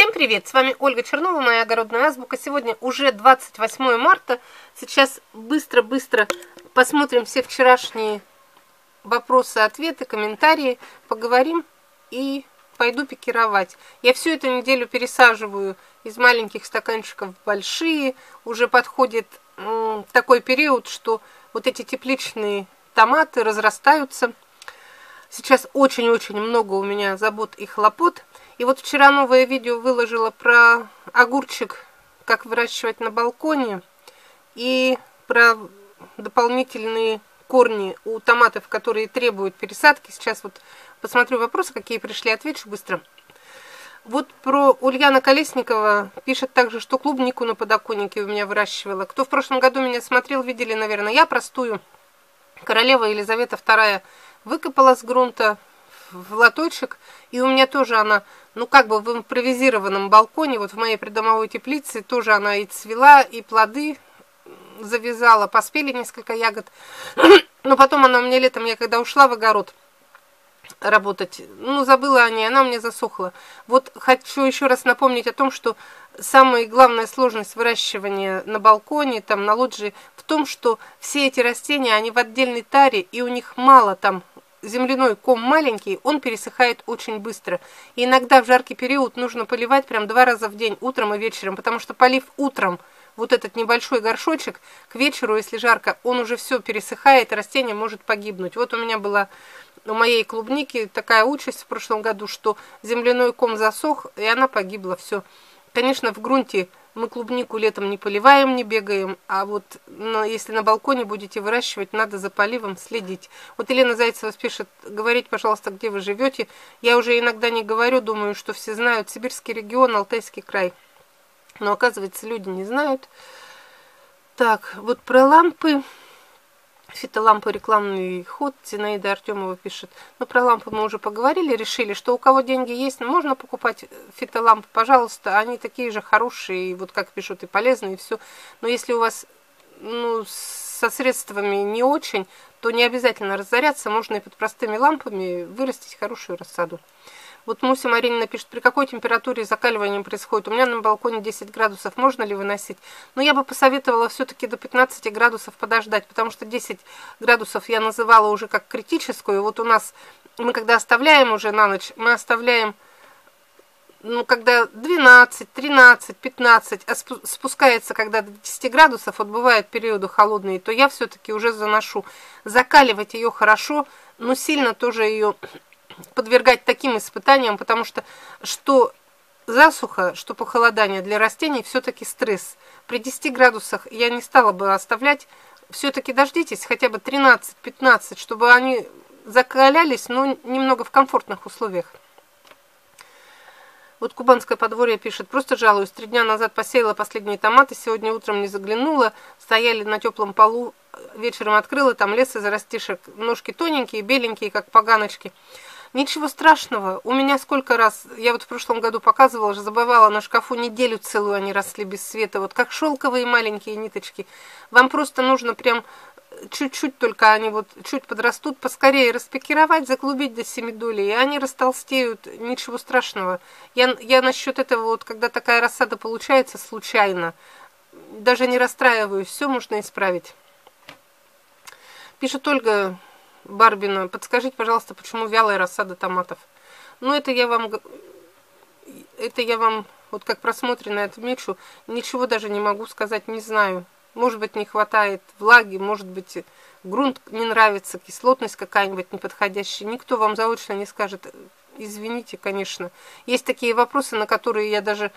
Всем привет! С вами Ольга Чернова, моя огородная азбука. Сегодня уже 28 марта. Сейчас быстро-быстро посмотрим все вчерашние вопросы-ответы, комментарии, поговорим и пойду пикировать. Я всю эту неделю пересаживаю из маленьких стаканчиков в большие. Уже подходит такой период, что вот эти тепличные томаты разрастаются. Сейчас очень-очень много у меня забот и хлопот. И вот вчера новое видео выложила про огурчик, как выращивать на балконе, и про дополнительные корни у томатов, которые требуют пересадки. Сейчас вот посмотрю вопросы, какие пришли, отвечу быстро. Вот про Ульяна Колесникова пишет также, что клубнику на подоконнике у меня выращивала. Кто в прошлом году меня смотрел, видели, наверное, я простую. Королева Елизавета II выкопала с грунта в лоточек, и у меня тоже она, ну как бы в импровизированном балконе, вот в моей придомовой теплице, тоже она и цвела, и плоды завязала, поспели несколько ягод, но потом она меня летом, я когда ушла в огород, работать. Ну, забыла о ней, она мне засохла. Вот хочу еще раз напомнить о том, что самая главная сложность выращивания на балконе, там, на лоджии, в том, что все эти растения, они в отдельной таре, и у них мало там земляной ком маленький, он пересыхает очень быстро. И иногда в жаркий период нужно поливать прям два раза в день, утром и вечером, потому что полив утром вот этот небольшой горшочек, к вечеру, если жарко, он уже все пересыхает, растение может погибнуть. Вот у меня была у моей клубники такая участь в прошлом году, что земляной ком засох, и она погибла, все. Конечно, в грунте мы клубнику летом не поливаем, не бегаем, а вот на, если на балконе будете выращивать, надо за поливом следить. Вот Елена Зайцева пишет, говорить, пожалуйста, где вы живете. Я уже иногда не говорю, думаю, что все знают. Сибирский регион, Алтайский край. Но оказывается, люди не знают. Так, вот про лампы. Фитолампа рекламный ход, Зинаида Артемова пишет. Но про лампы мы уже поговорили, решили, что у кого деньги есть, можно покупать фитолампы, пожалуйста, они такие же хорошие, вот как пишут, и полезные, и все. Но если у вас ну, со средствами не очень, то не обязательно разоряться, можно и под простыми лампами вырастить хорошую рассаду. Вот Муся Маринина пишет, при какой температуре закаливание происходит? У меня на балконе 10 градусов, можно ли выносить? Но я бы посоветовала все-таки до 15 градусов подождать, потому что 10 градусов я называла уже как критическую. Вот у нас, мы когда оставляем уже на ночь, мы оставляем ну, когда 12, 13, 15, а спускается, когда до 10 градусов, вот бывают периоды холодные, то я все-таки уже заношу. Закаливать ее хорошо, но сильно тоже ее подвергать таким испытаниям, потому что что засуха, что похолодание для растений все-таки стресс. При 10 градусах я не стала бы оставлять, все-таки дождитесь хотя бы 13-15, чтобы они закалялись, но немного в комфортных условиях. Вот Кубанское подворье пишет, просто жалуюсь, три дня назад посеяла последние томаты, сегодня утром не заглянула, стояли на теплом полу, вечером открыла, там лес из растишек, ножки тоненькие, беленькие, как поганочки. Ничего страшного. У меня сколько раз, я вот в прошлом году показывала, же забывала на шкафу неделю целую они росли без света, вот как шелковые маленькие ниточки. Вам просто нужно прям чуть-чуть только они вот чуть подрастут, поскорее распекировать, заклубить до семидолей, и они растолстеют, ничего страшного. Я, я насчет этого, вот когда такая рассада получается случайно, даже не расстраиваюсь, все можно исправить. Пишет Ольга, Барбина, подскажите, пожалуйста, почему вялая рассада томатов? Ну, это я вам... Это я вам, вот как просмотренное отмечу, ничего даже не могу сказать, не знаю. Может быть, не хватает влаги, может быть, грунт не нравится, кислотность какая-нибудь неподходящая. Никто вам заочно не скажет, извините, конечно. Есть такие вопросы, на которые я даже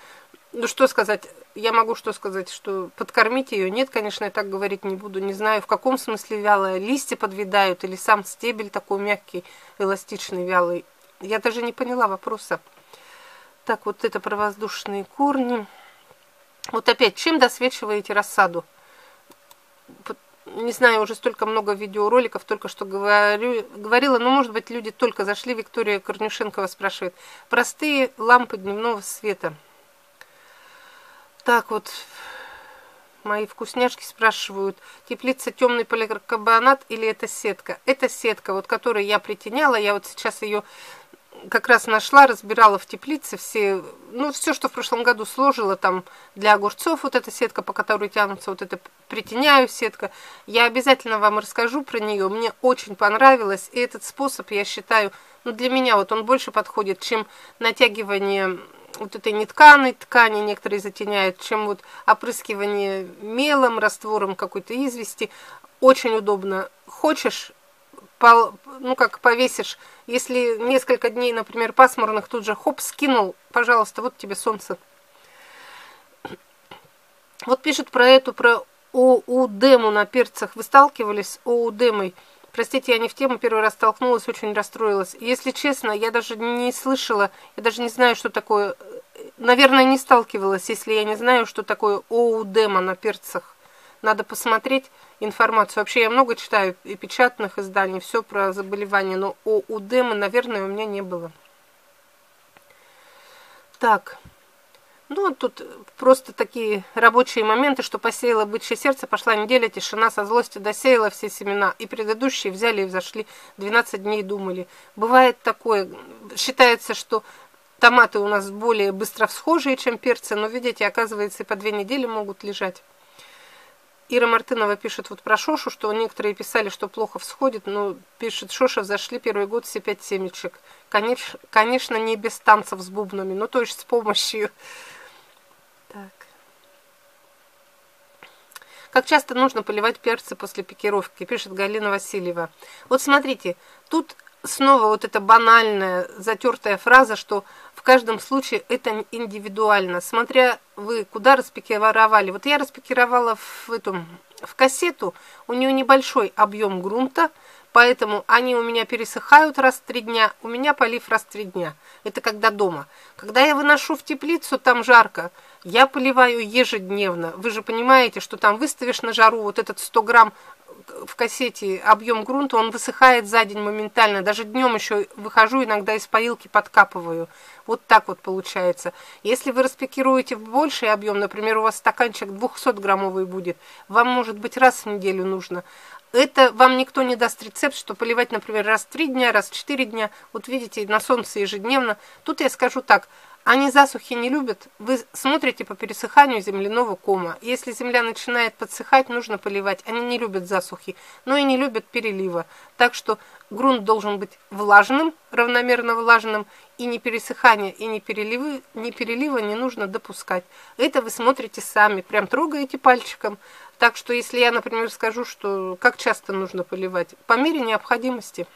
ну, что сказать? Я могу что сказать, что подкормить ее? Нет, конечно, я так говорить не буду. Не знаю, в каком смысле вялая. Листья подвидают или сам стебель такой мягкий, эластичный, вялый. Я даже не поняла вопроса. Так, вот это про воздушные корни. Вот опять, чем досвечиваете рассаду? Не знаю, уже столько много видеороликов, только что говорю, говорила, но, может быть, люди только зашли. Виктория Корнюшенкова спрашивает. Простые лампы дневного света – так вот, мои вкусняшки спрашивают, теплица темный поликарбонат или это сетка? Это сетка, вот которую я притеняла, я вот сейчас ее как раз нашла, разбирала в теплице все, ну, все, что в прошлом году сложила там для огурцов, вот эта сетка, по которой тянутся, вот это притеняю сетка. Я обязательно вам расскажу про нее, мне очень понравилось, и этот способ, я считаю, ну, для меня вот он больше подходит, чем натягивание вот этой нетканой ткани, некоторые затеняют, чем вот опрыскивание мелом, раствором какой-то извести. Очень удобно. Хочешь, ну как повесишь, если несколько дней, например, пасмурных, тут же хоп, скинул, пожалуйста, вот тебе солнце. Вот пишут про эту, про оудему на перцах. Вы сталкивались с оудемой? Простите, я не в тему первый раз столкнулась, очень расстроилась. Если честно, я даже не слышала, я даже не знаю, что такое. Наверное, не сталкивалась, если я не знаю, что такое оудема на перцах. Надо посмотреть информацию. Вообще я много читаю и печатных изданий, все про заболевания, но оудемы, наверное, у меня не было. Так. Ну, тут просто такие рабочие моменты, что посеяла бычье сердце, пошла неделя, тишина, со злости досеяла все семена. И предыдущие взяли и взошли, 12 дней думали. Бывает такое, считается, что томаты у нас более быстро всхожие, чем перцы, но, видите, оказывается, и по две недели могут лежать. Ира Мартынова пишет вот про Шошу, что некоторые писали, что плохо всходит, но пишет, Шоша взошли первый год все пять семечек. Конечно, конечно, не без танцев с бубнами, но то есть с помощью так. Как часто нужно поливать перцы после пикировки, пишет Галина Васильева. Вот смотрите, тут снова вот эта банальная, затертая фраза, что в каждом случае это индивидуально, смотря вы куда распикировали. Вот я распикировала в, эту, в кассету, у нее небольшой объем грунта, Поэтому они у меня пересыхают раз в три дня, у меня полив раз в три дня. Это когда дома. Когда я выношу в теплицу, там жарко, я поливаю ежедневно. Вы же понимаете, что там выставишь на жару вот этот 100 грамм в кассете объем грунта, он высыхает за день моментально. Даже днем еще выхожу, иногда из поилки подкапываю. Вот так вот получается. Если вы распекируете в больший объем, например, у вас стаканчик 200-граммовый будет, вам, может быть, раз в неделю нужно. Это вам никто не даст рецепт, что поливать, например, раз в три дня, раз в четыре дня. Вот видите, на солнце ежедневно. Тут я скажу так, они засухи не любят. Вы смотрите по пересыханию земляного кома. Если земля начинает подсыхать, нужно поливать. Они не любят засухи, но и не любят перелива. Так что грунт должен быть влажным, равномерно влажным, и не пересыхание, и не переливы, не перелива не нужно допускать. Это вы смотрите сами, прям трогаете пальчиком. Так что если я, например, скажу, что как часто нужно поливать, по мере необходимости.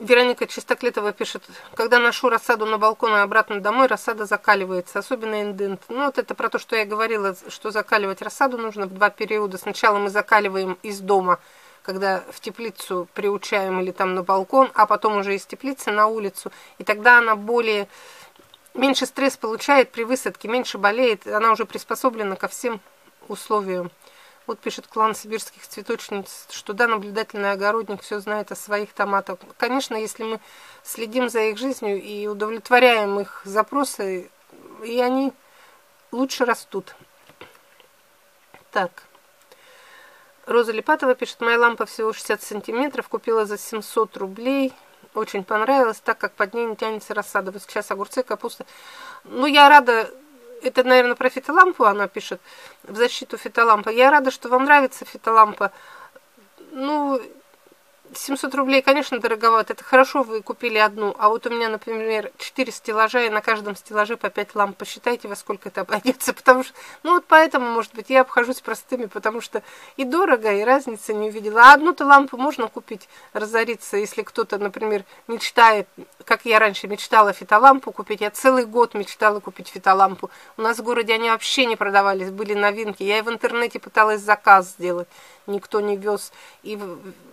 Вероника Чистоклетова пишет, когда ношу рассаду на балкон и обратно домой, рассада закаливается, особенно индент. Ну, вот это про то, что я говорила, что закаливать рассаду нужно в два периода. Сначала мы закаливаем из дома, когда в теплицу приучаем или там на балкон, а потом уже из теплицы на улицу. И тогда она более меньше стресс получает при высадке, меньше болеет, она уже приспособлена ко всем условиям. Вот пишет клан сибирских цветочниц, что да, наблюдательный огородник все знает о своих томатах. Конечно, если мы следим за их жизнью и удовлетворяем их запросы, и они лучше растут. Так. Роза Липатова пишет, моя лампа всего 60 сантиметров, купила за 700 рублей очень понравилось, так как под ней не тянется рассада. Вот сейчас огурцы, капуста. Ну, я рада, это, наверное, про фитолампу она пишет, в защиту фитолампы. Я рада, что вам нравится фитолампа. Ну, 700 рублей, конечно, дороговато. Это хорошо, вы купили одну. А вот у меня, например, 4 стеллажа, и на каждом стеллаже по 5 ламп. Посчитайте, во сколько это обойдется. Потому что, ну вот поэтому, может быть, я обхожусь простыми, потому что и дорого, и разницы не увидела. А одну-то лампу можно купить, разориться, если кто-то, например, мечтает, как я раньше мечтала фитолампу купить. Я целый год мечтала купить фитолампу. У нас в городе они вообще не продавались, были новинки. Я и в интернете пыталась заказ сделать никто не вез. И,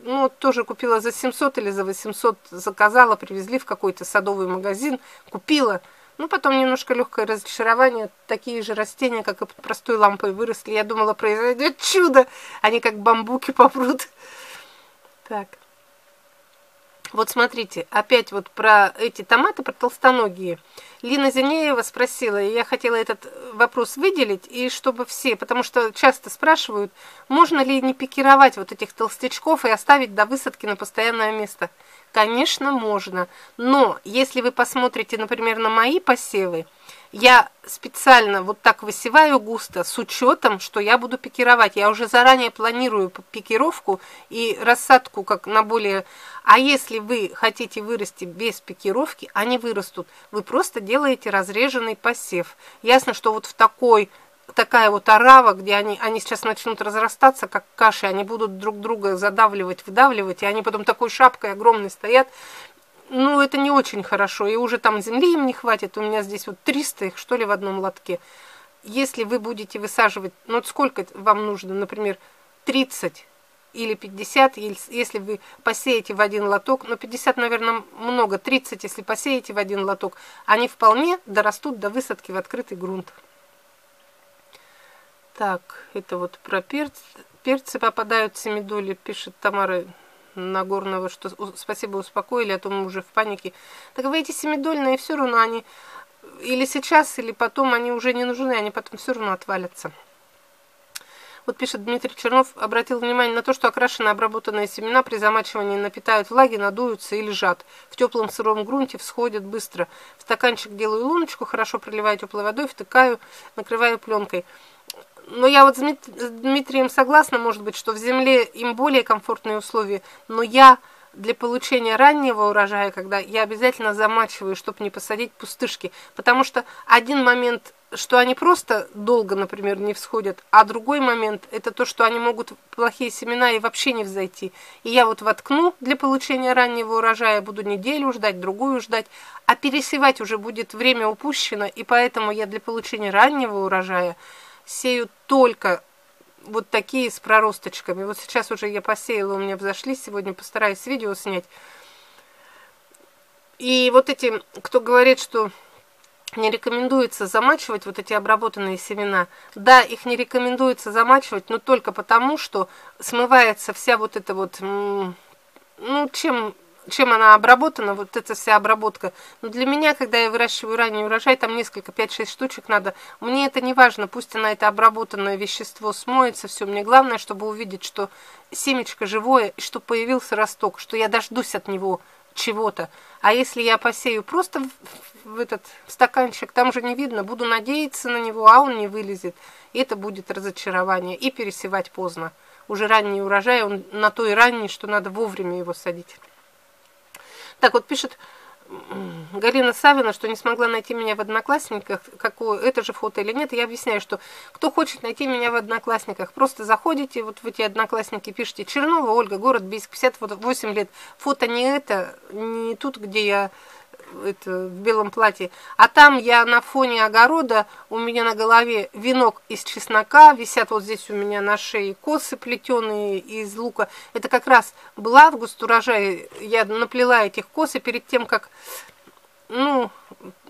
ну, тоже купила за 700 или за 800, заказала, привезли в какой-то садовый магазин, купила. Ну, потом немножко легкое разочарование. Такие же растения, как и под простой лампой, выросли. Я думала, произойдет чудо. Они как бамбуки попрут. Так. Вот смотрите, опять вот про эти томаты, про толстоногие. Лина Зинеева спросила, и я хотела этот вопрос выделить, и чтобы все, потому что часто спрашивают, можно ли не пикировать вот этих толстячков и оставить до высадки на постоянное место. Конечно, можно. Но если вы посмотрите, например, на мои посевы, я специально вот так высеваю густо с учетом, что я буду пикировать. Я уже заранее планирую пикировку и рассадку как на более... А если вы хотите вырасти без пикировки, они вырастут. Вы просто делаете разреженный посев. Ясно, что вот в такой такая вот орава, где они, они сейчас начнут разрастаться, как каши, они будут друг друга задавливать, выдавливать, и они потом такой шапкой огромной стоят. Ну, это не очень хорошо, и уже там земли им не хватит, у меня здесь вот 300 их, что ли, в одном лотке. Если вы будете высаживать, ну, вот сколько вам нужно, например, 30 или 50, если вы посеете в один лоток, но 50, наверное, много, 30, если посеете в один лоток, они вполне дорастут до высадки в открытый грунт. Так, это вот про перцы. Перцы попадают семидоли, пишет Тамара Нагорного, что спасибо, успокоили, а то мы уже в панике. Так вы эти семидольные, все равно они или сейчас, или потом, они уже не нужны, они потом все равно отвалятся. Вот пишет Дмитрий Чернов, обратил внимание на то, что окрашенные обработанные семена при замачивании напитают влаги, надуются и лежат. В теплом сыром грунте всходят быстро. В стаканчик делаю луночку, хорошо проливаю теплой водой, втыкаю, накрываю пленкой. Но я вот с Дмитрием согласна, может быть, что в земле им более комфортные условия, но я для получения раннего урожая, когда я обязательно замачиваю, чтобы не посадить пустышки, потому что один момент, что они просто долго, например, не всходят, а другой момент, это то, что они могут плохие семена и вообще не взойти. И я вот воткну для получения раннего урожая, буду неделю ждать, другую ждать, а пересевать уже будет время упущено, и поэтому я для получения раннего урожая сею только вот такие с проросточками. Вот сейчас уже я посеяла, у меня взошли, сегодня постараюсь видео снять. И вот эти, кто говорит, что не рекомендуется замачивать вот эти обработанные семена. Да, их не рекомендуется замачивать, но только потому, что смывается вся вот эта вот, ну, чем чем она обработана, вот эта вся обработка. Но для меня, когда я выращиваю ранний урожай, там несколько, 5-6 штучек надо, мне это не важно, пусть она это обработанное вещество смоется, все. Мне главное, чтобы увидеть, что семечко живое, и что появился росток, что я дождусь от него чего-то. А если я посею просто в, в этот стаканчик, там же не видно, буду надеяться на него, а он не вылезет. И это будет разочарование. И пересевать поздно. Уже ранний урожай, он на то и ранний, что надо вовремя его садить. Так вот пишет Галина Савина, что не смогла найти меня в Одноклассниках, какое, это же фото или нет. Я объясняю, что кто хочет найти меня в Одноклассниках, просто заходите вот в эти Одноклассники, пишите Чернова, Ольга, город Бийск, 58 лет. Фото не это, не тут, где я это, в белом платье. А там я на фоне огорода, у меня на голове венок из чеснока, висят вот здесь у меня на шее косы плетеные из лука. Это как раз был август урожай, я наплела этих кос, и перед тем, как, ну,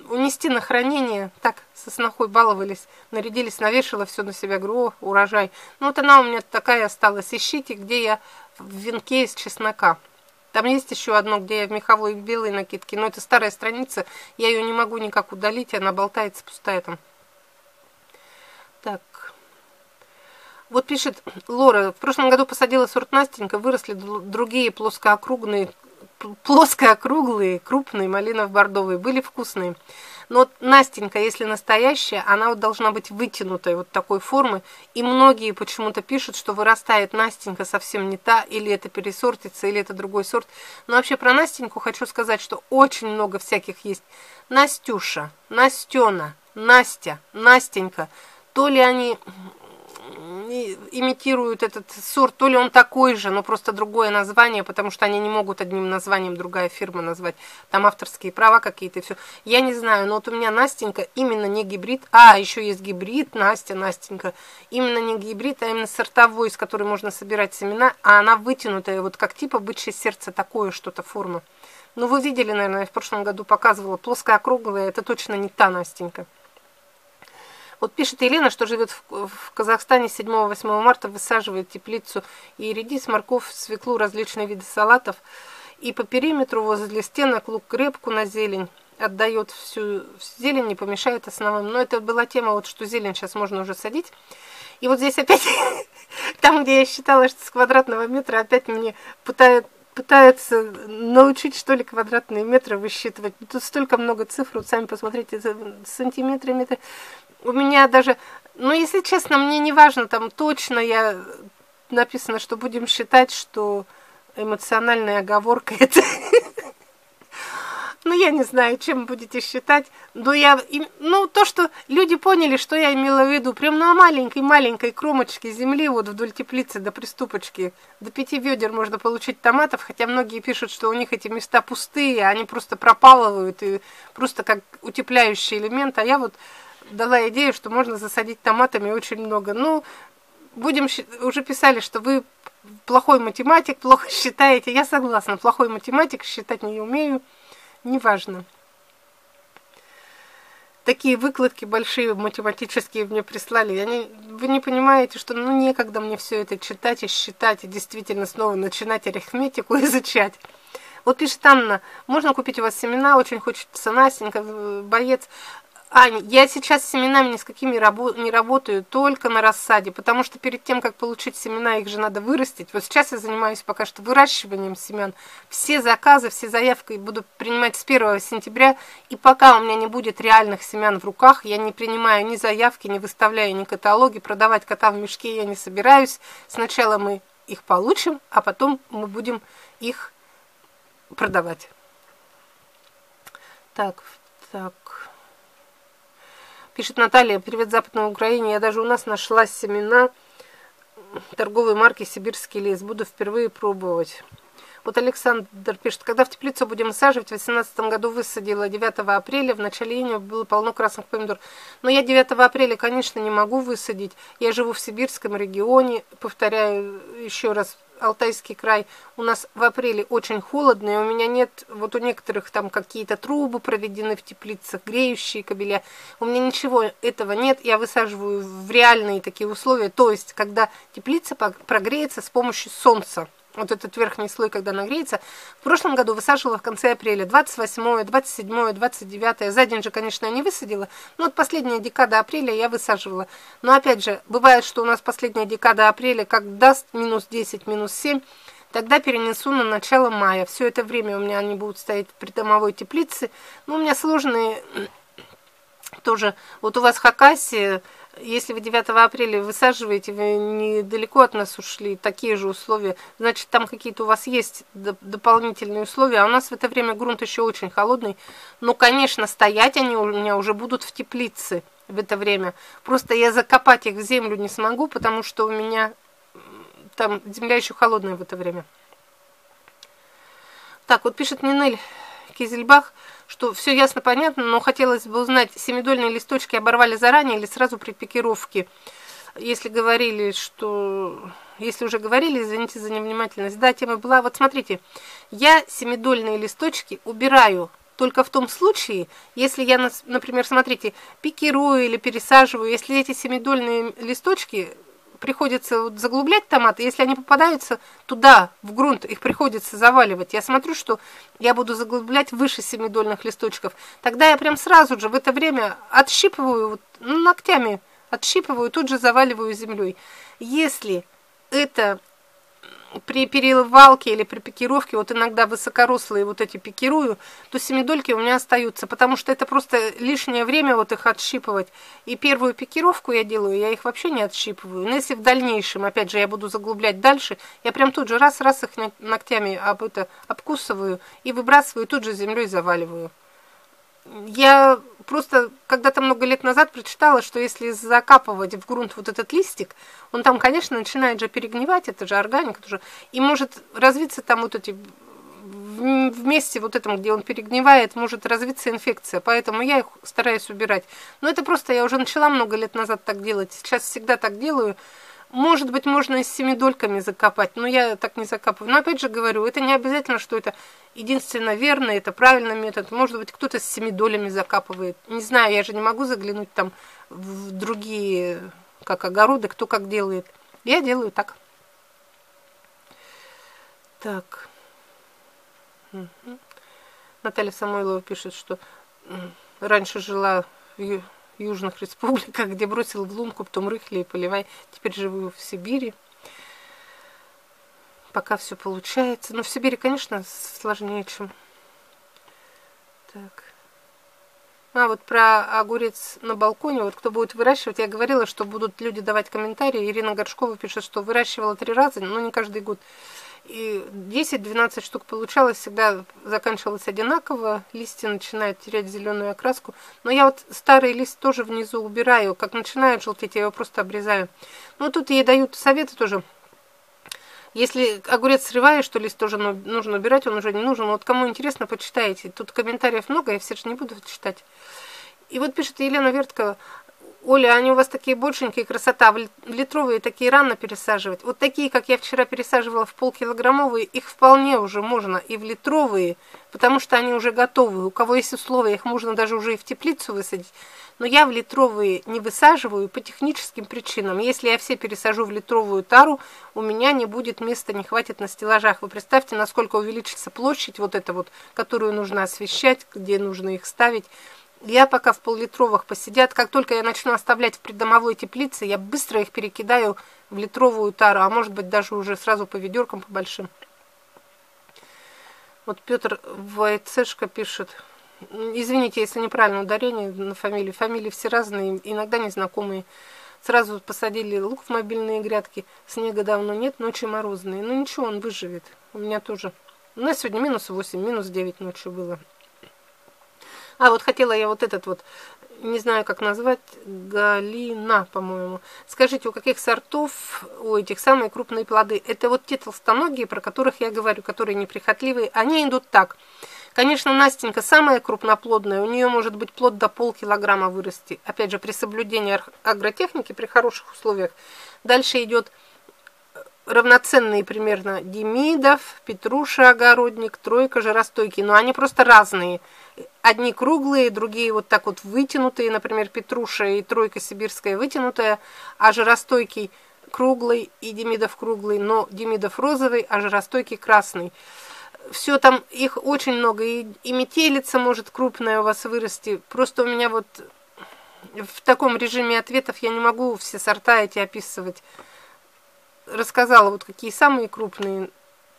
унести на хранение, так со снохой баловались, нарядились, навешала все на себя, говорю, урожай. Ну вот она у меня такая осталась, ищите, где я в венке из чеснока. Там есть еще одно, где я в меховой белой накидке, но это старая страница, я ее не могу никак удалить, она болтается пустая там. Так. Вот пишет Лора, в прошлом году посадила сорт Настенька, выросли другие плоскоокруглые, плоскоокруглые, крупные, малиново-бордовые, были вкусные. Но вот Настенька, если настоящая, она вот должна быть вытянутой вот такой формы. И многие почему-то пишут, что вырастает Настенька совсем не та, или это пересортится, или это другой сорт. Но вообще про Настеньку хочу сказать, что очень много всяких есть. Настюша, Настена, Настя, Настенька. То ли они имитируют этот сорт, то ли он такой же, но просто другое название, потому что они не могут одним названием другая фирма назвать. Там авторские права какие-то все. Я не знаю, но вот у меня Настенька именно не гибрид. А, еще есть гибрид, Настя, Настенька. Именно не гибрид, а именно сортовой, из которой можно собирать семена, а она вытянутая, вот как типа бычье сердце, такое что-то форма. Ну, вы видели, наверное, я в прошлом году показывала, плоская округлая, это точно не та Настенька. Вот пишет Елена, что живет в, в Казахстане 7-8 марта, высаживает теплицу и редис, морковь, свеклу, различные виды салатов. И по периметру возле стенок лук крепку на зелень отдает всю зелень, не помешает основным. Но это была тема, вот что зелень сейчас можно уже садить. И вот здесь опять, там, где я считала, что с квадратного метра, опять мне пытают, пытается научить, что ли, квадратные метры высчитывать. Тут столько много цифр, вот сами посмотрите, сантиметры, метры. У меня даже, ну, если честно, мне не важно, там точно я написано, что будем считать, что эмоциональная оговорка это ну, я не знаю, чем будете считать. Но я, ну, то, что люди поняли, что я имела в виду, прям на маленькой-маленькой кромочке земли, вот вдоль теплицы до приступочки, до пяти ведер можно получить томатов, хотя многие пишут, что у них эти места пустые, они просто пропалывают, и просто как утепляющий элемент, а я вот дала идею, что можно засадить томатами очень много. Ну, будем, уже писали, что вы плохой математик, плохо считаете. Я согласна, плохой математик, считать не умею неважно. Такие выкладки большие математические мне прислали. Они, вы не понимаете, что ну некогда мне все это читать и считать, и действительно снова начинать арифметику изучать. Вот пишет Анна, можно купить у вас семена, очень хочется Настенька, боец. Аня, я сейчас с семенами ни с какими не работаю, только на рассаде, потому что перед тем, как получить семена, их же надо вырастить. Вот сейчас я занимаюсь пока что выращиванием семян. Все заказы, все заявки буду принимать с 1 сентября, и пока у меня не будет реальных семян в руках, я не принимаю ни заявки, не выставляю ни каталоги, продавать кота в мешке я не собираюсь. Сначала мы их получим, а потом мы будем их продавать. Так, так... Пишет Наталья, привет Западной Украине. Я даже у нас нашла семена торговой марки «Сибирский лес». Буду впервые пробовать. Вот Александр пишет, когда в теплицу будем высаживать, в 2018 году высадила 9 апреля, в начале июня было полно красных помидор. Но я 9 апреля, конечно, не могу высадить. Я живу в сибирском регионе, повторяю еще раз, Алтайский край, у нас в апреле очень холодно, и у меня нет, вот у некоторых там какие-то трубы проведены в теплицах, греющие кабеля. У меня ничего этого нет, я высаживаю в реальные такие условия, то есть, когда теплица прогреется с помощью солнца вот этот верхний слой, когда нагреется. В прошлом году высаживала в конце апреля, 28, 27, 29. За день же, конечно, я не высадила, но вот последняя декада апреля я высаживала. Но опять же, бывает, что у нас последняя декада апреля как даст минус 10, минус 7, тогда перенесу на начало мая. Все это время у меня они будут стоять в придомовой теплице. Но у меня сложные тоже, вот у вас Хакасия, если вы 9 апреля высаживаете, вы недалеко от нас ушли, такие же условия, значит, там какие-то у вас есть дополнительные условия, а у нас в это время грунт еще очень холодный. Ну, конечно, стоять они у меня уже будут в теплице в это время. Просто я закопать их в землю не смогу, потому что у меня там земля еще холодная в это время. Так, вот пишет Нинель Кизельбах, что все ясно, понятно, но хотелось бы узнать, семидольные листочки оборвали заранее или сразу при пикировке? Если говорили, что... Если уже говорили, извините за невнимательность. Да, тема была... Вот смотрите, я семидольные листочки убираю только в том случае, если я, например, смотрите, пикирую или пересаживаю, если эти семидольные листочки приходится вот заглублять томаты, если они попадаются туда, в грунт, их приходится заваливать. Я смотрю, что я буду заглублять выше семидольных листочков. Тогда я прям сразу же в это время отщипываю, вот, ну, ногтями отщипываю, тут же заваливаю землей. Если это при перевалке или при пикировке, вот иногда высокорослые вот эти пикирую, то семидольки у меня остаются, потому что это просто лишнее время вот их отщипывать. И первую пикировку я делаю, я их вообще не отщипываю. Но если в дальнейшем, опять же, я буду заглублять дальше, я прям тут же раз-раз их ногтями об это обкусываю и выбрасываю, тут же землей заваливаю. Я просто когда-то много лет назад прочитала, что если закапывать в грунт вот этот листик, он там, конечно, начинает же перегнивать, это же органика, это же, и может развиться там вот эти в месте вот этом, где он перегнивает, может развиться инфекция, поэтому я их стараюсь убирать. Но это просто я уже начала много лет назад так делать, сейчас всегда так делаю, может быть, можно и с семидольками закопать, но я так не закапываю. Но опять же говорю, это не обязательно, что это единственно верно, это правильный метод. Может быть, кто-то с семидолями закапывает. Не знаю, я же не могу заглянуть там в другие, как огороды, кто как делает. Я делаю так. Так. Угу. Наталья Самойлова пишет, что раньше жила в южных республиках, где бросил в лунку, потом рыхли и поливай. Теперь живу в Сибири. Пока все получается. Но в Сибири, конечно, сложнее, чем... Так. А вот про огурец на балконе, вот кто будет выращивать, я говорила, что будут люди давать комментарии. Ирина Горшкова пишет, что выращивала три раза, но не каждый год. И 10-12 штук получалось, всегда заканчивалось одинаково, листья начинают терять зеленую окраску. Но я вот старый лист тоже внизу убираю, как начинает желтеть, я его просто обрезаю. Ну, тут ей дают советы тоже. Если огурец срываешь, что лист тоже нужно убирать, он уже не нужен. Вот кому интересно, почитайте. Тут комментариев много, я все же не буду читать. И вот пишет Елена Верткова, Оля, они у вас такие большенькие, красота, литровые такие рано пересаживать. Вот такие, как я вчера пересаживала в полкилограммовые, их вполне уже можно и в литровые, потому что они уже готовы. У кого есть условия, их можно даже уже и в теплицу высадить. Но я в литровые не высаживаю по техническим причинам. Если я все пересажу в литровую тару, у меня не будет места, не хватит на стеллажах. Вы представьте, насколько увеличится площадь вот эта вот, которую нужно освещать, где нужно их ставить. Я пока в поллитровых посидят. Как только я начну оставлять в придомовой теплице, я быстро их перекидаю в литровую тару, а может быть даже уже сразу по ведеркам, по большим. Вот Петр Вайцешко пишет. Извините, если неправильное ударение на фамилии. Фамилии все разные, иногда незнакомые. Сразу посадили лук в мобильные грядки. Снега давно нет, ночи морозные. Ну ничего, он выживет. У меня тоже. У нас сегодня минус 8, минус 9 ночью было. А, вот хотела я вот этот вот, не знаю, как назвать, галина, по-моему. Скажите, у каких сортов у этих самые крупные плоды? Это вот те толстоногие, про которых я говорю, которые неприхотливые. Они идут так. Конечно, Настенька самая крупноплодная, у нее может быть плод до полкилограмма вырасти. Опять же, при соблюдении агротехники, при хороших условиях. Дальше идет равноценные примерно Демидов, Петруша, Огородник, Тройка, Жиростойкий. Но они просто разные. Одни круглые, другие вот так вот вытянутые, например, Петруша и Тройка Сибирская вытянутая, а Жиростойкий круглый и Демидов круглый, но Демидов розовый, а Жиростойкий красный. Все там, их очень много, и, и метелица может крупная у вас вырасти. Просто у меня вот в таком режиме ответов я не могу все сорта эти описывать. Рассказала вот какие самые крупные,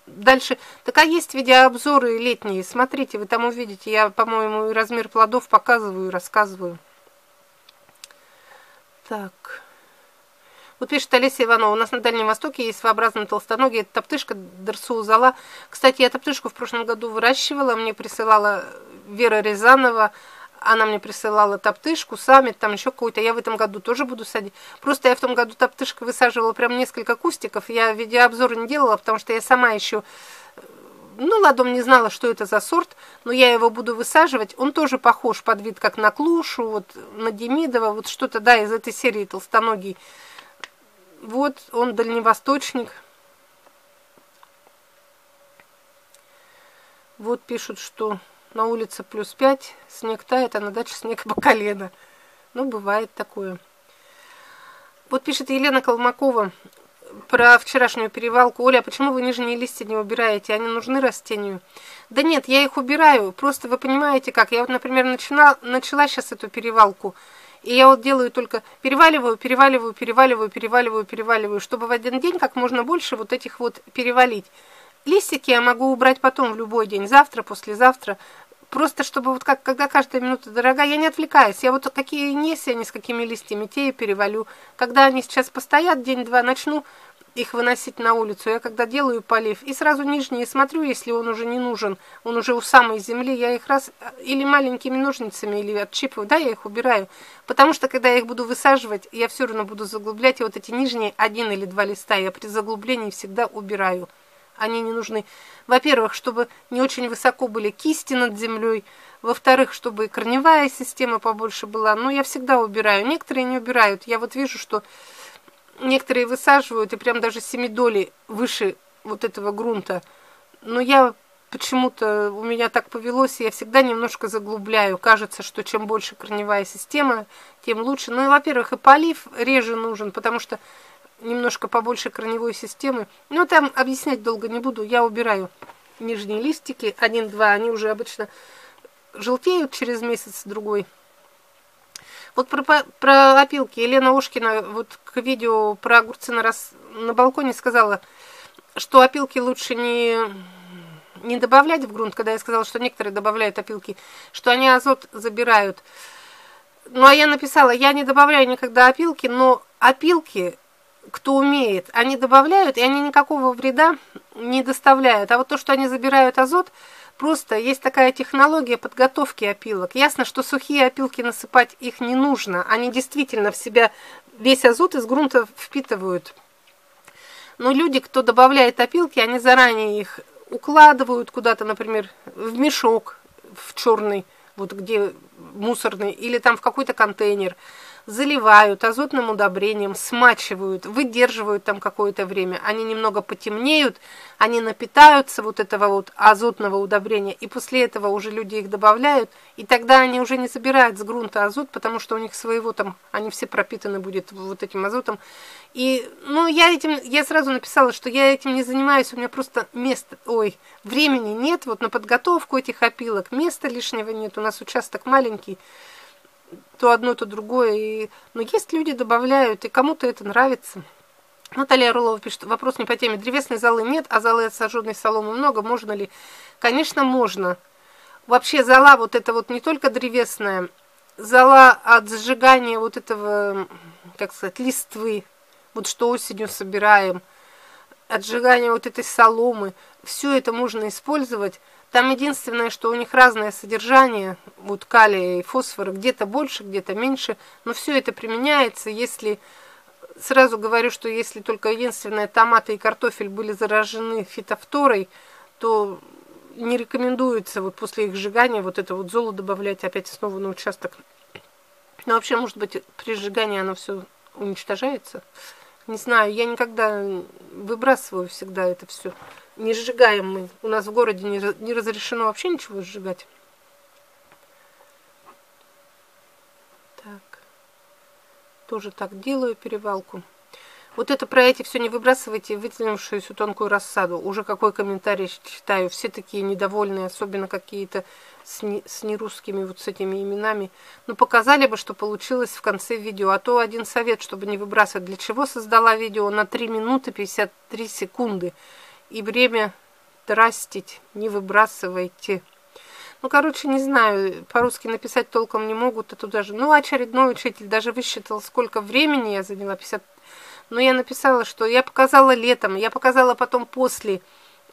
Дальше, так а есть видеообзоры летние, смотрите, вы там увидите, я, по-моему, и размер плодов показываю, рассказываю. Так. Вот пишет Олеся Иванова, у нас на Дальнем Востоке есть своеобразная толстоногие, это топтышка Дарсу Кстати, я топтышку в прошлом году выращивала, мне присылала Вера Рязанова, она мне присылала топтышку, саммит, там еще какой-то. Я в этом году тоже буду садить. Просто я в том году топтышкой высаживала прям несколько кустиков. Я видеообзор не делала, потому что я сама еще ну, ладом не знала, что это за сорт, но я его буду высаживать. Он тоже похож под вид, как на клушу, вот на Демидова, вот что-то, да, из этой серии толстоногий. Вот он дальневосточник. Вот пишут, что на улице плюс 5, снег тает, а на даче снег по колено. Ну, бывает такое. Вот пишет Елена Колмакова про вчерашнюю перевалку. Оля, а почему вы нижние листья не убираете? Они нужны растению? Да нет, я их убираю. Просто вы понимаете как. Я вот, например, начала, начала сейчас эту перевалку. И я вот делаю только переваливаю, переваливаю, переваливаю, переваливаю, переваливаю, чтобы в один день как можно больше вот этих вот перевалить. Листики я могу убрать потом в любой день, завтра, послезавтра. Просто чтобы вот как, когда каждая минута дорога, я не отвлекаюсь. Я вот какие неси они с какими листьями, те и перевалю. Когда они сейчас постоят день-два, начну их выносить на улицу. Я когда делаю полив, и сразу нижние смотрю, если он уже не нужен, он уже у самой земли, я их раз или маленькими ножницами, или отщипываю, да, я их убираю. Потому что, когда я их буду высаживать, я все равно буду заглублять, и вот эти нижние один или два листа я при заглублении всегда убираю они не нужны. Во-первых, чтобы не очень высоко были кисти над землей. Во-вторых, чтобы корневая система побольше была. Но я всегда убираю. Некоторые не убирают. Я вот вижу, что некоторые высаживают и прям даже семидоли выше вот этого грунта. Но я почему-то у меня так повелось, я всегда немножко заглубляю. Кажется, что чем больше корневая система, тем лучше. Ну и, во-первых, и полив реже нужен, потому что немножко побольше корневой системы. Но там объяснять долго не буду. Я убираю нижние листики. Один-два, они уже обычно желтеют через месяц-другой. Вот про, про опилки. Елена Ушкина вот к видео про огурцы на, рас, на балконе сказала, что опилки лучше не, не добавлять в грунт, когда я сказала, что некоторые добавляют опилки, что они азот забирают. Ну, а я написала, я не добавляю никогда опилки, но опилки, кто умеет, они добавляют, и они никакого вреда не доставляют. А вот то, что они забирают азот, просто есть такая технология подготовки опилок. Ясно, что сухие опилки насыпать их не нужно. Они действительно в себя весь азот из грунта впитывают. Но люди, кто добавляет опилки, они заранее их укладывают куда-то, например, в мешок, в черный, вот где мусорный, или там в какой-то контейнер – заливают азотным удобрением, смачивают, выдерживают там какое-то время. Они немного потемнеют, они напитаются вот этого вот азотного удобрения, и после этого уже люди их добавляют, и тогда они уже не забирают с грунта азот, потому что у них своего там, они все пропитаны будет вот этим азотом. И, ну, я этим, я сразу написала, что я этим не занимаюсь, у меня просто места, ой, времени нет вот на подготовку этих опилок, места лишнего нет, у нас участок маленький, то одно, то другое. И... Но есть люди добавляют, и кому-то это нравится. Наталья Орлова пишет, вопрос не по теме. Древесной золы нет, а золы от сожженной соломы много. Можно ли? Конечно, можно. Вообще зола вот это вот не только древесная, зола от сжигания вот этого, как сказать, листвы, вот что осенью собираем, от сжигания вот этой соломы, все это можно использовать там единственное, что у них разное содержание, вот калия и фосфора, где-то больше, где-то меньше, но все это применяется, если, сразу говорю, что если только единственное томаты и картофель были заражены фитофторой, то не рекомендуется вот после их сжигания вот это вот золо добавлять опять снова на участок. Но вообще, может быть, при сжигании оно все уничтожается. Не знаю, я никогда выбрасываю всегда это все не сжигаем мы. У нас в городе не, разрешено вообще ничего сжигать. Так. Тоже так делаю перевалку. Вот это про эти все не выбрасывайте, вытянувшуюся тонкую рассаду. Уже какой комментарий читаю. Все такие недовольные, особенно какие-то с, не, с нерусскими вот с этими именами. Но показали бы, что получилось в конце видео. А то один совет, чтобы не выбрасывать. Для чего создала видео на 3 минуты 53 секунды и время трастить не выбрасывайте. Ну, короче, не знаю, по-русски написать толком не могут, а туда же... Ну, очередной учитель даже высчитал, сколько времени я заняла, 50... Но я написала, что я показала летом, я показала потом после,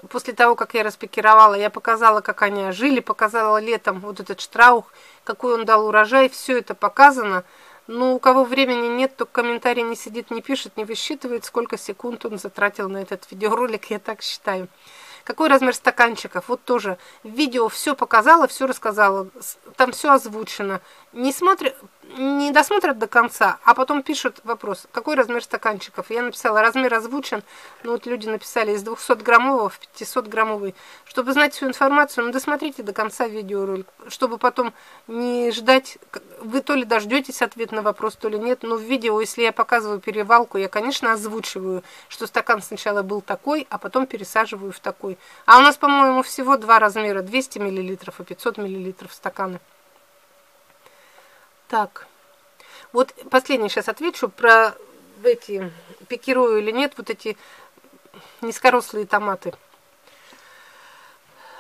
после того, как я распекировала, я показала, как они жили, показала летом вот этот штраух, какой он дал урожай, все это показано. Ну, у кого времени нет, то комментарий не сидит, не пишет, не высчитывает, сколько секунд он затратил на этот видеоролик, я так считаю. Какой размер стаканчиков? Вот тоже видео все показала, все рассказала, там все озвучено. Не смотрят, не досмотрят до конца, а потом пишут вопрос, какой размер стаканчиков. Я написала, размер озвучен, ну вот люди написали из 200-граммового в 500-граммовый. Чтобы знать всю информацию, ну досмотрите до конца видеоролик, чтобы потом не ждать, вы то ли дождетесь ответ на вопрос, то ли нет. Но в видео, если я показываю перевалку, я, конечно, озвучиваю, что стакан сначала был такой, а потом пересаживаю в такой. А у нас, по-моему, всего два размера, 200 мл и 500 мл стаканы. Так, вот последний сейчас отвечу про эти, пикирую или нет, вот эти низкорослые томаты.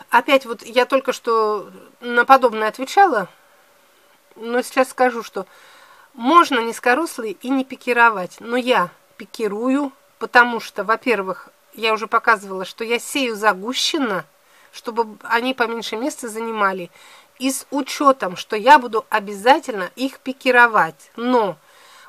Опять вот я только что на подобное отвечала, но сейчас скажу, что можно низкорослые и не пикировать, но я пикирую, потому что, во-первых, я уже показывала, что я сею загущенно, чтобы они поменьше места занимали и с учетом, что я буду обязательно их пикировать. Но,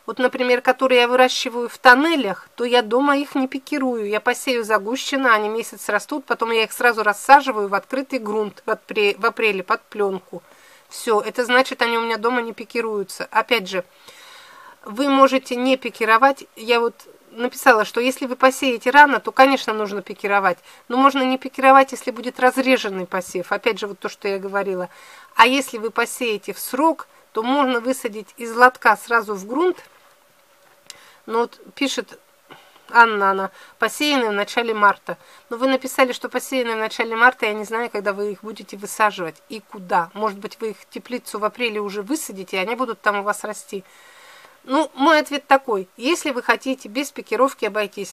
вот, например, которые я выращиваю в тоннелях, то я дома их не пикирую. Я посею загущенно, они месяц растут, потом я их сразу рассаживаю в открытый грунт в апреле под пленку. Все, это значит, они у меня дома не пикируются. Опять же, вы можете не пикировать. Я вот написала, что если вы посеете рано, то, конечно, нужно пикировать. Но можно не пикировать, если будет разреженный посев. Опять же, вот то, что я говорила. А если вы посеете в срок, то можно высадить из лотка сразу в грунт. Ну вот пишет Анна, она посеянные в начале марта. Но вы написали, что посеянные в начале марта, я не знаю, когда вы их будете высаживать и куда. Может быть, вы их теплицу в апреле уже высадите, и они будут там у вас расти. Ну, мой ответ такой. Если вы хотите без пикировки обойтись,